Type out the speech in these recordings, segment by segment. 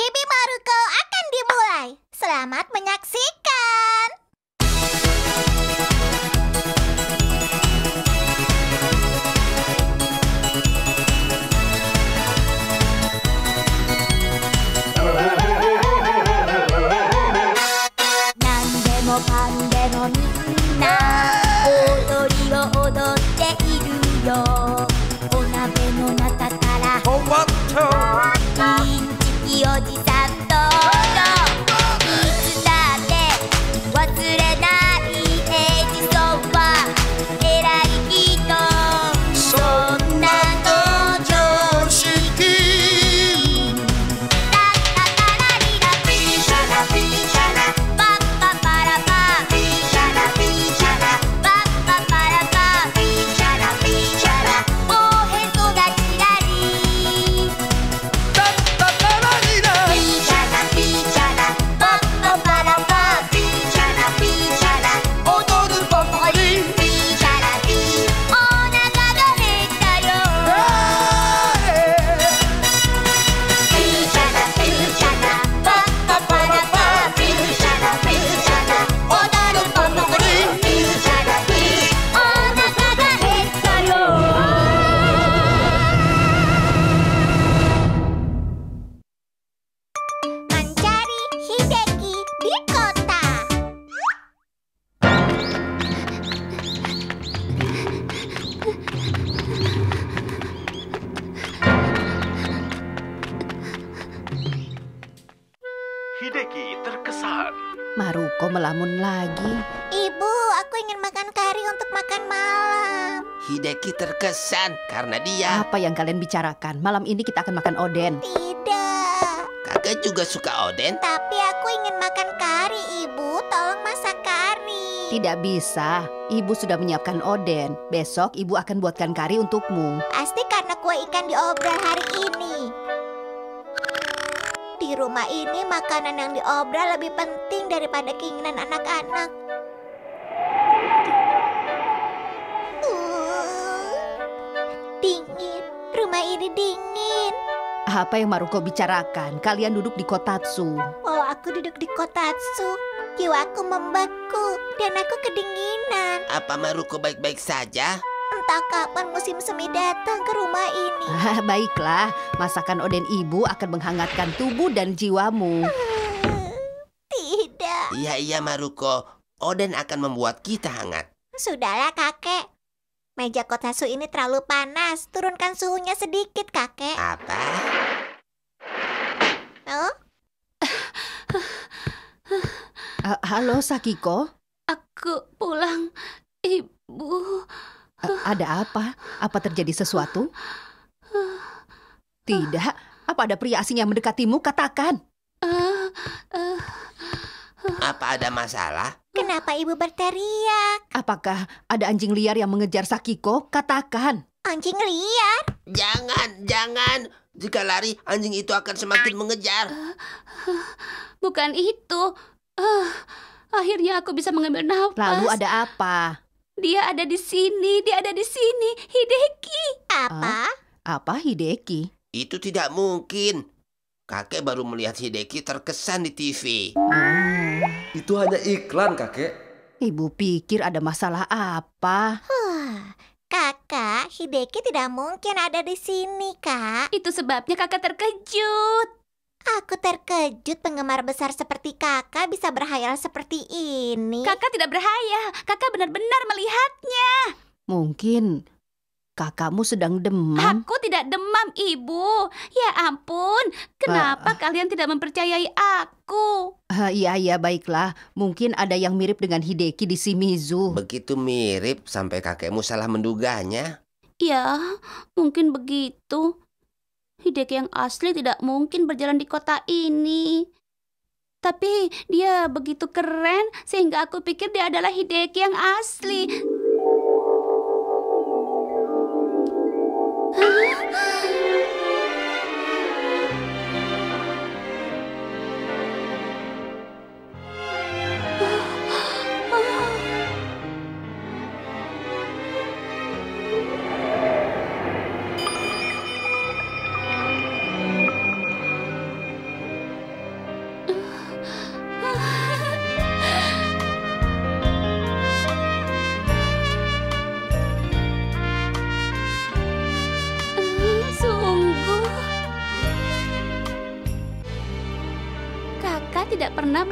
Chibi Maruko akan dimulai. Selamat menyaksikan. Terkesan karena dia Apa yang kalian bicarakan? Malam ini kita akan makan oden. Tidak, kakek juga suka Oden. tapi aku ingin makan kari, Ibu. Tolong masak kari. Tidak bisa. Ibu sudah menyiapkan oden. Besok ibu akan buatkan kari untukmu. Pasti karena kue ikan diobral hari ini. Di rumah ini makanan yang diobral lebih penting daripada keinginan anak-anak. Rumah ini dingin. Apa yang Maruko bicarakan? Kalian duduk di kotatsu. Walau aku duduk di kotatsu, jiwaku membeku dan aku kedinginan. Apa Maruko baik-baik saja? Entah kapan musim semi datang ke rumah ini. Ah, baiklah, masakan oden ibu akan menghangatkan tubuh dan jiwamu. Tidak. Iya iya Maruko, Oden akan membuat kita hangat. Sudahlah kakek. Meja kotatsu ini terlalu panas. Turunkan suhunya sedikit kakek. Apa? Oh, Ah, halo Sakiko, Aku pulang, Ibu. Ah, ada apa? Apa terjadi sesuatu? Tidak. Apa ada pria asing yang mendekatimu? Katakan. Ah, ah, Apa ada masalah? Kenapa ibu berteriak? Apakah ada anjing liar yang mengejar Sakiko? Katakan. Anjing liar. Jangan, jangan. Jika lari, anjing itu akan semakin mengejar. bukan itu. Ah, akhirnya aku bisa mengambil nafas. Lalu ada apa? Dia ada di sini, dia ada di sini. Hideki. Apa? Apa Hideki? Itu tidak mungkin. Kakek baru melihat Hideki terkesan di TV. Oh, Itu hanya iklan kakek ibu pikir ada masalah apa? Huh, kakak, Hideki tidak mungkin ada di sini, kak. Itu sebabnya kakak terkejut. Aku terkejut penggemar besar seperti kakak bisa berhayal seperti ini. Kakak tidak berhayal. Kakak benar-benar melihatnya. Mungkin kakakmu sedang demam. Aku tidak demam, Ibu. Ya ampun, kenapa kalian tidak mempercayai aku? Iya, iya, baiklah. Mungkin ada yang mirip dengan Hideki di Shimizu. Begitu mirip sampai kakekmu salah menduganya. Ya, mungkin begitu. Hideki yang asli tidak mungkin berjalan di kota ini. Tapi dia begitu keren sehingga aku pikir dia adalah Hideki yang asli.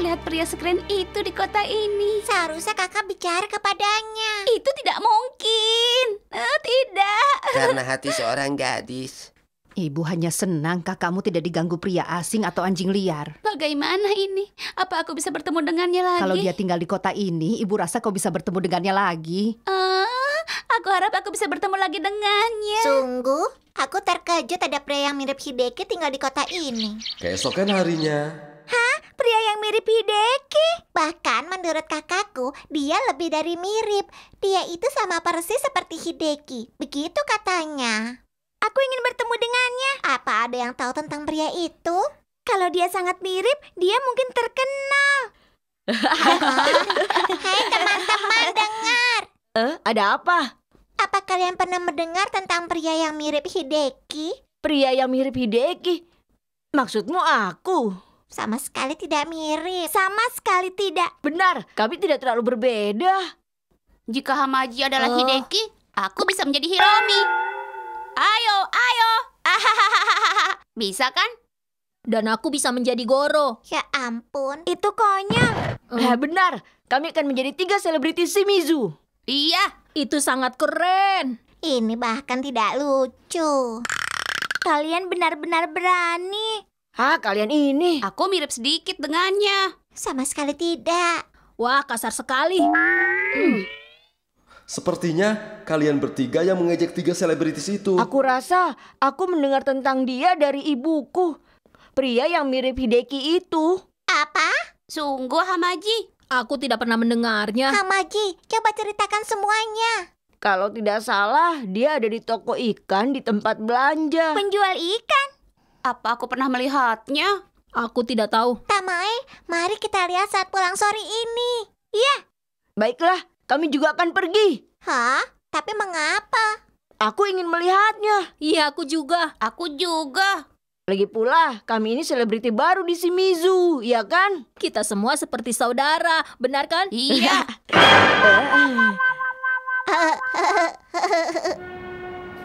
Melihat pria sekeren itu di kota ini. Seharusnya kakak bicara kepadanya. Itu tidak mungkin. Eh, tidak. Karena hati seorang gadis. Ibu hanya senang kakakmu tidak diganggu pria asing atau anjing liar. Bagaimana ini? Apa aku bisa bertemu dengannya lagi? Kalau dia tinggal di kota ini, ibu rasa kau bisa bertemu dengannya lagi. Ah, aku harap aku bisa bertemu lagi dengannya. Sungguh, aku terkejut ada pria yang mirip Hideki tinggal di kota ini. Keesokan harinya, Pria yang mirip Hideki. Bahkan menurut kakakku, dia lebih dari mirip. Dia itu sama persis seperti Hideki. Begitu katanya. Aku ingin bertemu dengannya. Apa ada yang tahu tentang pria itu? Kalau dia sangat mirip, dia mungkin terkenal. Hai teman-teman, dengar. Eh, ada apa? Apa kalian pernah mendengar tentang pria yang mirip Hideki? Pria yang mirip Hideki? Maksudmu aku? Sama sekali tidak mirip. Sama sekali tidak. Benar, kami tidak terlalu berbeda. Jika Hamaji adalah Oh. Hideki, aku bisa menjadi Hiromi. Ayo, ayo. Bisa kan? Dan aku bisa menjadi Goro. Ya ampun, itu konyol. Eh, benar, kami akan menjadi tiga selebriti Shimizu. Iya. Itu sangat keren. Ini bahkan tidak lucu. Kalian benar-benar berani. Hah, kalian ini? Aku mirip sedikit dengannya. Sama sekali tidak. Wah, kasar sekali. sepertinya kalian bertiga yang mengejek tiga selebritis itu. Aku rasa aku mendengar tentang dia dari ibuku. Pria yang mirip Hideki itu. Apa? Sungguh Hamaji. Aku tidak pernah mendengarnya. Hamaji, coba ceritakan semuanya. Kalau tidak salah, dia ada di toko ikan di tempat belanja. Penjual ikan. Apa aku pernah melihatnya? Aku tidak tahu. Tamae, mari kita lihat saat pulang sore ini. Iya. Baiklah, kami juga akan pergi. Hah? Tapi mengapa? Aku ingin melihatnya. Iya, aku juga. Aku juga. Lagi pula, kami ini selebriti baru di Shimizu, ya kan? Kita semua seperti saudara, benar kan? Iya.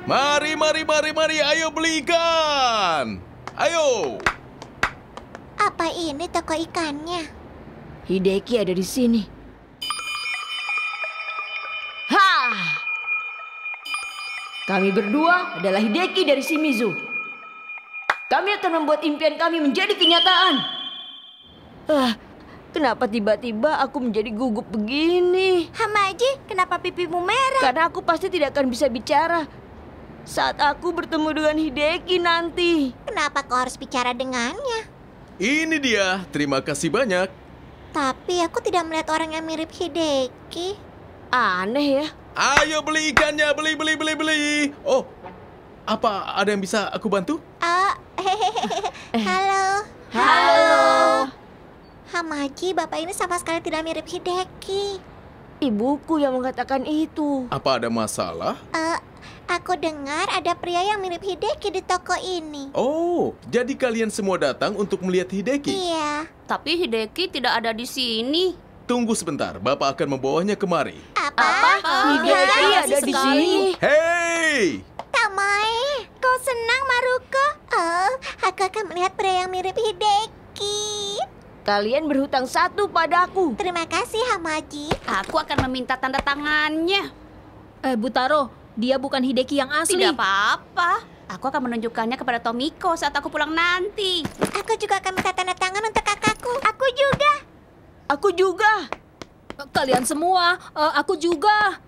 Mari, mari, mari, mari, ayo belikan. Ayo. Apa ini toko ikannya? Hideki ada di sini. Ha! Kami berdua adalah Hideki dari Shimizu. Kami akan membuat impian kami menjadi kenyataan. Ah, kenapa tiba-tiba aku menjadi gugup begini? Hamaji, kenapa pipimu merah? Karena aku pasti tidak akan bisa bicara saat aku bertemu dengan Hideki nanti. Kenapa kau harus bicara dengannya? Ini dia. Terima kasih banyak. Tapi aku tidak melihat orang yang mirip Hideki. Aneh ya. Ayo beli ikannya, beli, beli, beli, beli. Oh, apa ada yang bisa aku bantu? Ah, halo. Halo. Hamaji, bapak ini sama sekali tidak mirip Hideki. Ibuku yang mengatakan itu. Apa ada masalah? Eh, aku dengar ada pria yang mirip Hideki di toko ini. Oh, jadi kalian semua datang untuk melihat Hideki? Iya. Tapi Hideki tidak ada di sini. Tunggu sebentar, Bapak akan membawanya kemari. Apa? Hideki Hah? ada di sini. Hei! Tamae, kau senang Maruko? Oh, aku akan melihat pria yang mirip Hideki. Kalian berhutang satu padaku. Terima kasih Hamaji. Aku akan meminta tanda tangannya. Eh, Butaro, dia bukan Hideki yang asli. Tidak apa-apa. Aku akan menunjukkannya kepada Tomiko saat aku pulang nanti. Aku juga akan minta tanda tangan untuk kakakku. Aku juga. Aku juga. Kalian semua, eh, aku juga.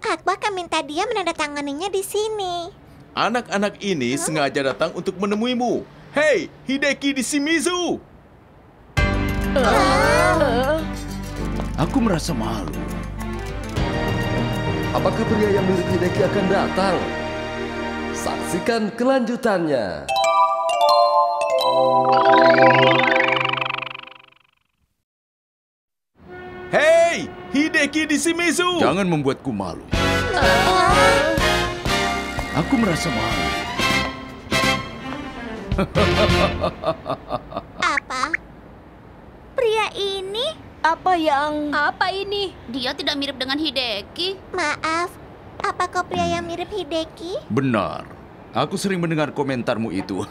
Aku akan minta dia menandatanganinya di sini. Anak-anak ini sengaja datang untuk menemuimu. Hei, Hideki di Shimizu! Aku merasa malu. Apakah pria yang mirip Hideki akan datang? Saksikan kelanjutannya. Hei, Hideki di Shimizu! Jangan membuatku malu. Aku merasa malu. Apa? Pria ini? Apa yang... Apa ini? Dia tidak mirip dengan Hideki. Maaf, apa kau pria yang mirip Hideki? Benar. Aku sering mendengar komentarmu itu.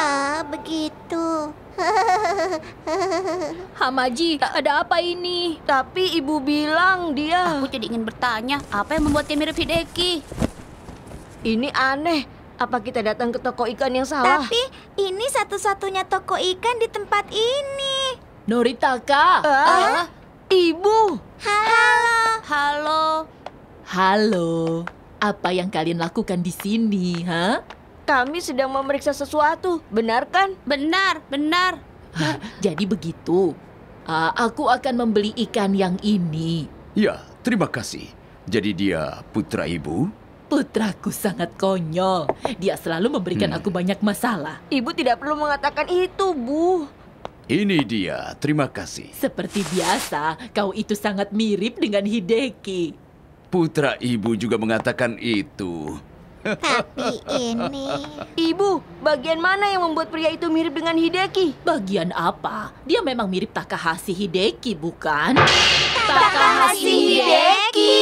Ah, begitu. Hamaji, ada apa ini? Tapi ibu bilang dia Aku jadi ingin bertanya, apa yang membuat dia mirip Hideki? ini aneh. Apa kita datang ke toko ikan yang salah? Tapi ini satu-satunya toko ikan di tempat ini. Noritaka. Ah, ibu. Halo. Halo, Halo. Apa yang kalian lakukan di sini, ha? Kami sedang memeriksa sesuatu, benar kan? benar, benar. Jadi begitu. Ah, aku akan membeli ikan yang ini. Ya, terima kasih. Jadi dia putra ibu? Putraku sangat konyol. Dia selalu memberikan Hmm. aku banyak masalah. Ibu tidak perlu mengatakan itu, Bu. Ini dia, terima kasih. Seperti biasa, kau itu sangat mirip dengan Hideki. Putra ibu juga mengatakan itu. Tapi ini Ibu, bagian mana yang membuat pria itu mirip dengan Hideki? Bagian apa? Dia memang mirip Takahashi Hideki, bukan? Takahashi Hideki.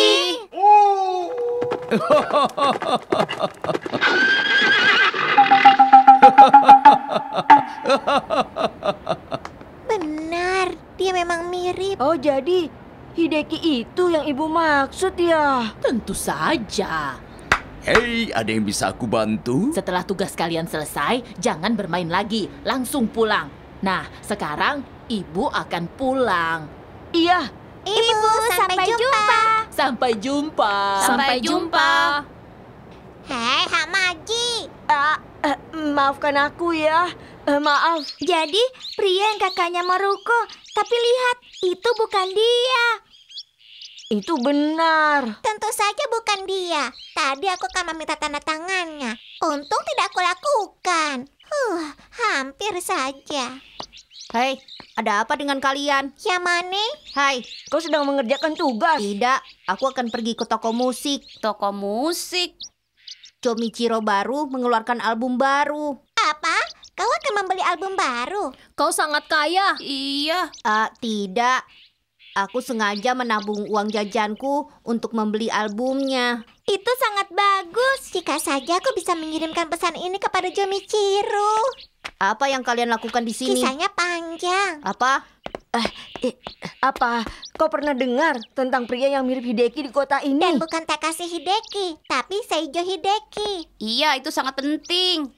Benar, dia memang mirip. Oh, jadi Hideki itu yang ibu maksud ya? Tentu saja. Hei, ada yang bisa aku bantu? Setelah tugas kalian selesai, jangan bermain lagi. Langsung pulang. Nah, sekarang ibu akan pulang. Iya, Ibu, sampai, jumpa. Sampai jumpa. Sampai jumpa. Hei, Hamaji. Ah, eh, maafkan aku ya. Eh, maaf. Jadi, pria yang kakaknya Maruko. Tapi lihat, itu bukan dia. Itu benar. Tentu saja bukan dia. Tadi aku akan meminta tanda tangannya. Untung tidak aku lakukan. Huh, hampir saja. Hei, ada apa dengan kalian? Yamane, Hai, Kau sedang mengerjakan tugas. tidak. Aku akan pergi ke toko musik. Toko musik. Jomichiro baru mengeluarkan album baru. apa? Kau akan membeli album baru? Kau sangat kaya. Iya, Ah, tidak. Aku sengaja menabung uang jajanku untuk membeli albumnya. Itu sangat bagus. Jika saja aku bisa mengirimkan pesan ini kepada Jomichiro. Apa yang kalian lakukan di sini? Kisahnya panjang. Apa? Eh, apa kau pernah dengar tentang pria yang mirip Hideki di kota ini? Dan bukan Takashi Hideki, tapi Seijo Hideki. iya itu sangat penting.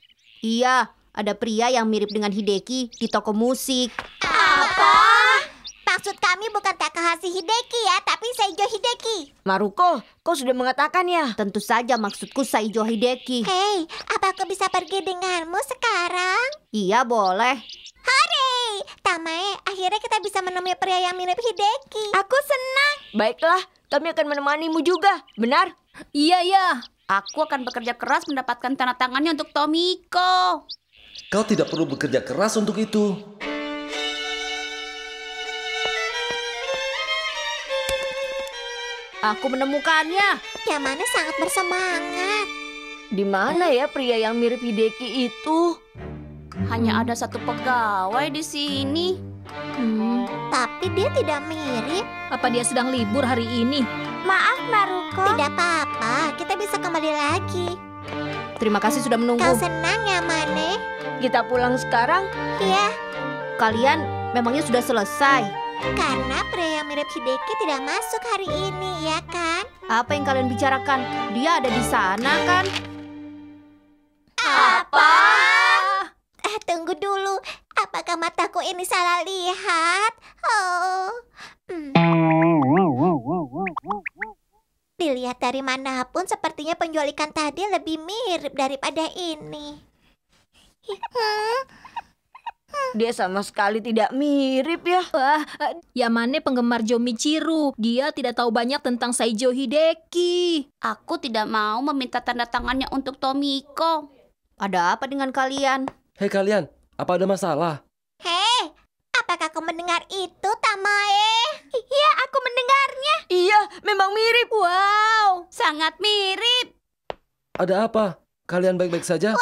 Iya, ada pria yang mirip dengan Hideki di toko musik. Apa? Maksud kami bukan Takahashi Hideki ya, tapi Seijo Hideki. Maruko, kau sudah mengatakan ya? Tentu saja maksudku Saijo Hideki. Hei, apa aku bisa pergi denganmu sekarang? Iya, boleh. Hei, Tamae, akhirnya kita bisa menemui pria yang mirip Hideki. Aku senang. Baiklah, kami akan menemanimu juga. Benar? Iya, iya. Aku akan bekerja keras mendapatkan tanda tangannya untuk Tomiko. Kau tidak perlu bekerja keras untuk itu. Aku menemukannya. Yamane sangat bersemangat. Di mana ya pria yang mirip Hideki itu? Hanya ada satu pegawai di sini. Hmm, Tapi dia tidak mirip. apa dia sedang libur hari ini? Maaf, Maruko. Tidak apa-apa, kita bisa kembali lagi. Terima kasih sudah menunggu. Kau senang, Yamane? Kita pulang sekarang? Iya, Kalian memangnya sudah selesai? karena pria yang mirip Hideki tidak masuk hari ini, ya kan? Apa yang kalian bicarakan? Dia ada di sana kan? Apa? Eh, tunggu dulu. Apakah mataku ini salah lihat? Oh. Hmm. Dilihat dari mana pun, sepertinya penjual ikan tadi lebih mirip daripada ini. Dia sama sekali tidak mirip ya. Wah, Yamane penggemar Jomichiro. Dia tidak tahu banyak tentang Saijo Hideki. Aku tidak mau meminta tanda tangannya untuk Tomiko. Ada apa dengan kalian? Hei kalian, apa ada masalah? Hei, apakah kau mendengar itu, Tamae? Iya, aku mendengarnya. Iya, memang mirip. Wow, sangat mirip. Ada apa? Kalian baik-baik saja?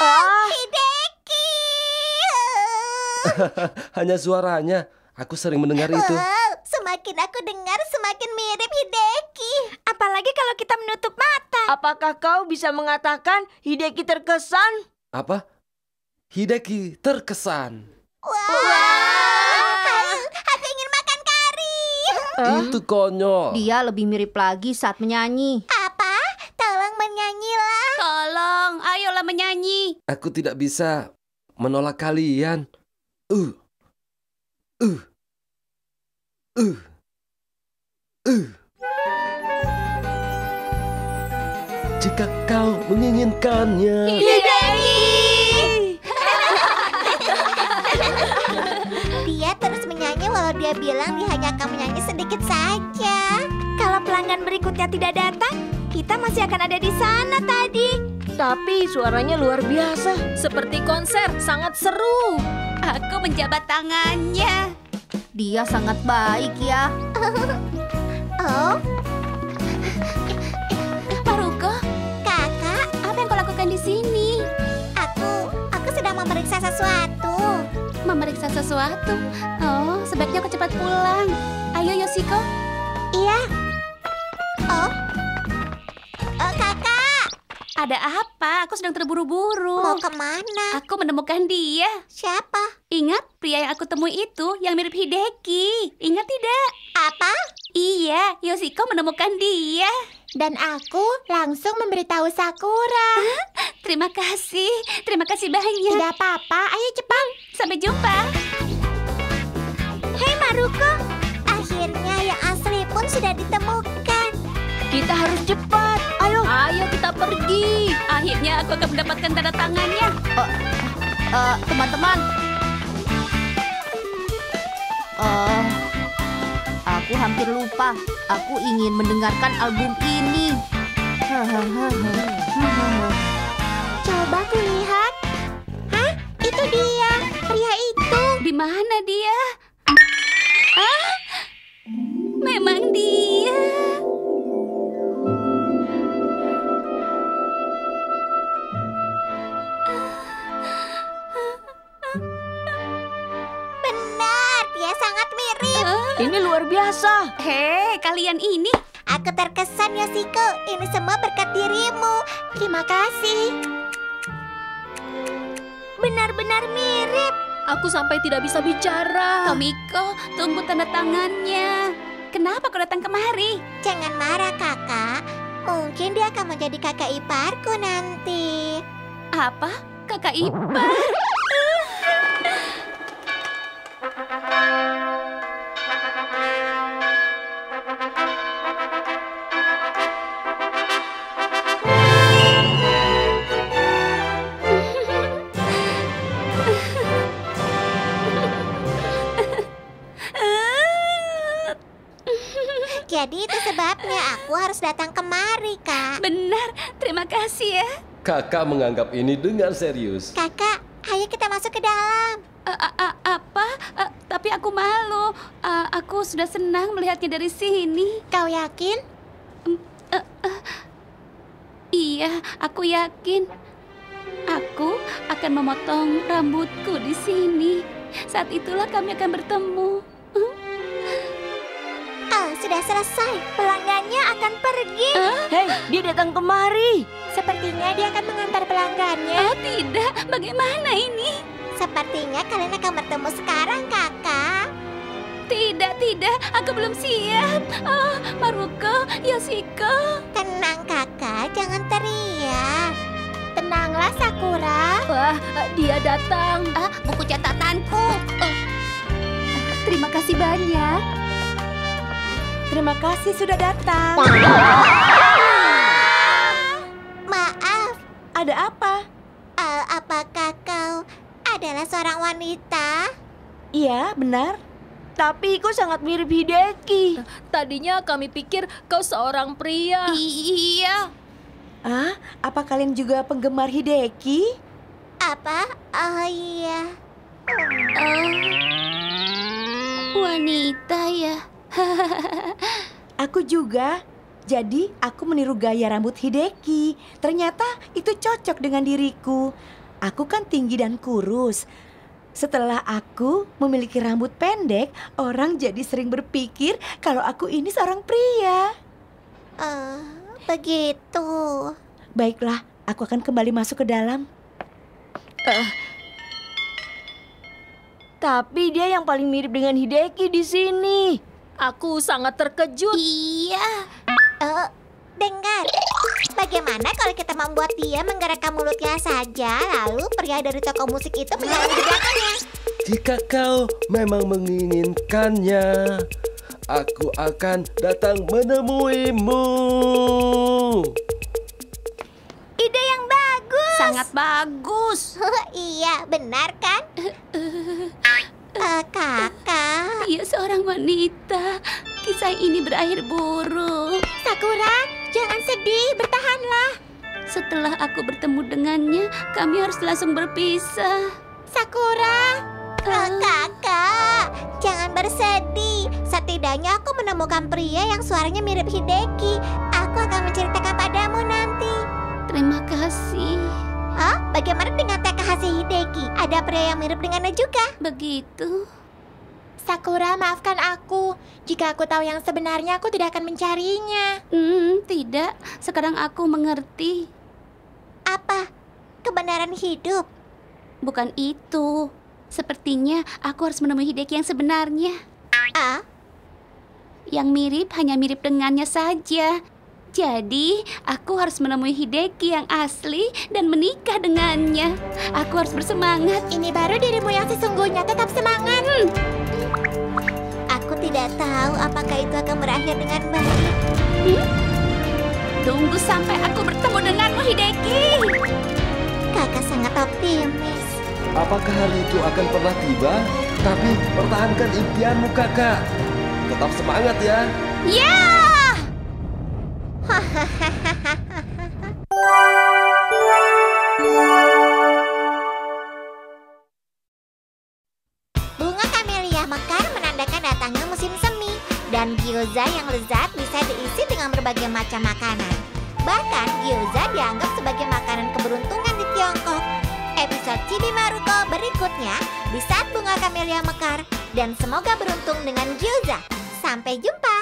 Ah, Hideki. Hanya suaranya. Aku sering mendengar itu. Wow, semakin aku dengar semakin mirip Hideki. Apalagi kalau kita menutup mata. apakah kau bisa mengatakan Hideki terkesan? Apa? Hideki terkesan. Wah, aku ingin makan kari. Itu konyol. Dia lebih mirip lagi saat menyanyi. Aku tidak bisa menolak kalian. Uh. Uh. Uh. Uh. Jika kau menginginkannya. Dia terus menyanyi walau dia bilang dia hanya akan menyanyi sedikit saja. Kalau pelanggan berikutnya tidak datang, kita masih akan ada di sana tadi. Tapi suaranya luar biasa. Seperti konser, sangat seru. Aku menjabat tangannya. Dia sangat baik ya. Oh, Maruko, kakak, apa yang kau lakukan di sini? aku aku sedang memeriksa sesuatu. Memeriksa sesuatu. Oh, sebaiknya kau cepat pulang. Ayo Yoshiko. Iya. Ada apa? Aku sedang terburu-buru. mau ke mana? Aku menemukan dia. Siapa? Ingat pria yang aku temui itu yang mirip Hideki. Ingat tidak? Apa? Iya, Yoshiko menemukan dia. Dan aku langsung memberitahu Sakura. Terima kasih. Terima kasih banyak. Tidak apa-apa, ayo cepat. Sampai jumpa. Hei Maruko, akhirnya yang asli pun sudah ditemukan. Kita harus cepat. Ayo. Ayo kita pergi. Akhirnya aku akan mendapatkan tanda tangannya. Eh, teman-teman. Eh, aku hampir lupa. Aku ingin mendengarkan album ini. Coba kulihat. Hah? Itu dia, pria itu. Di mana dia? Ah, memang dia. Ini luar biasa. Hei, kalian ini. Aku terkesan Yoshiko, ini semua berkat dirimu. Terima kasih. Benar-benar mirip. Aku sampai tidak bisa bicara. Tomiko, tunggu tanda tangannya. Kenapa kau datang kemari? Jangan marah kakak. Mungkin dia akan menjadi kakak iparku nanti. Apa? Kakak ipar? Sebabnya aku harus datang kemari, Kak. Benar, terima kasih ya. Kakak menganggap ini dengan serius. Kakak, ayo kita masuk ke dalam. A- a- a- apa? A- tapi aku malu. A- aku sudah senang melihatnya dari sini. Kau yakin? Iya, aku yakin. Aku akan memotong rambutku di sini. Saat itulah kami akan bertemu. Sudah selesai. Pelanggannya akan pergi. Hei, dia datang kemari. Sepertinya dia akan mengantar pelanggannya. Oh tidak, bagaimana ini? Sepertinya kalian akan bertemu sekarang, kakak. Tidak, tidak, aku belum siap. Oh, Maruko, Yoshiko. Tenang, kakak. Jangan teriak. Tenanglah, Sakura. Wah, dia datang. Ah, buku catatanku. Oh. Terima kasih banyak. Terima kasih sudah datang. Maaf, Ada apa? eh, apakah kau adalah seorang wanita? Iya, benar. Tapi kau sangat mirip Hideki. Tadinya kami pikir kau seorang pria. Iya. Ah, apa kalian juga penggemar Hideki? Apa? Oh iya. Oh. Wanita ya. Aku juga. Jadi, aku meniru gaya rambut Hideki. Ternyata itu cocok dengan diriku. Aku kan tinggi dan kurus. Setelah aku memiliki rambut pendek, orang jadi sering berpikir kalau aku ini seorang pria. Eh, begitu. Baiklah, aku akan kembali masuk ke dalam. Tapi dia yang paling mirip dengan Hideki di sini. Aku sangat terkejut. Iya. Eh, dengar. Bagaimana kalau kita membuat dia menggerakkan mulutnya saja, lalu pria dari toko musik itu berjalan di belakangnya? Jika kau memang menginginkannya, aku akan datang menemuimu. Ide yang bagus. Sangat bagus. iya, benar kan? Eh, kakak. Dia seorang wanita. Kisah ini berakhir buruk. Sakura, jangan sedih, bertahanlah. Setelah aku bertemu dengannya, kami harus langsung berpisah. Sakura. Eh, kakak, jangan bersedih. Setidaknya aku menemukan pria yang suaranya mirip Hideki. Aku akan menceritakan padamu nanti. Terima kasih. Hah? Bagaimana dengan Takahashi Hideki? Ada pria yang mirip dengannya juga. Begitu. Sakura, maafkan aku. Jika aku tahu yang sebenarnya, aku tidak akan mencarinya. Hmm, tidak. Sekarang aku mengerti. Apa? Kebenaran hidup? Bukan itu. Sepertinya aku harus menemui Hideki yang sebenarnya. Ah, Yang mirip hanya mirip dengannya saja. Jadi, aku harus menemui Hideki yang asli dan menikah dengannya. Aku harus bersemangat. ini baru dirimu yang sesungguhnya. Tetap semangat. Aku tidak tahu apakah itu akan berakhir dengan baik. Tunggu sampai aku bertemu denganmu, Hideki. Kakak sangat optimis. Apakah hari itu akan pernah tiba? Tapi pertahankan impianmu kakak. Tetap semangat ya. Ya! Bunga kamelia mekar menandakan datangnya musim semi dan gyoza yang lezat bisa diisi dengan berbagai macam makanan. Bahkan gyoza dianggap sebagai makanan keberuntungan di Tiongkok. Episode Chibi Maruko berikutnya di saat bunga kamelia mekar dan semoga beruntung dengan gyoza. Sampai jumpa.